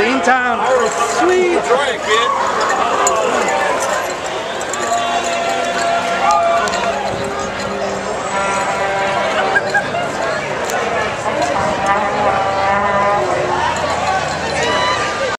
Beantown. Sweet. Kid.